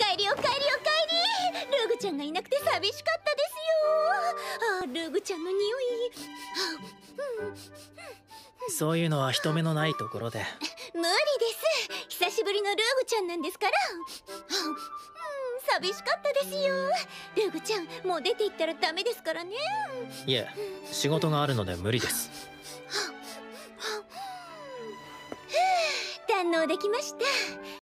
帰りお帰りお帰り。ルーグちゃんがいなくて寂しかったですよ。あルーグちゃんの匂い。そういうのは人目のないところで。無理です。久しぶりのルーグちゃんなんですから。うん。寂しかったですよ。ルーグちゃんもう出て行ったらダメですからね。いえ仕事があるので無理です。堪能できました。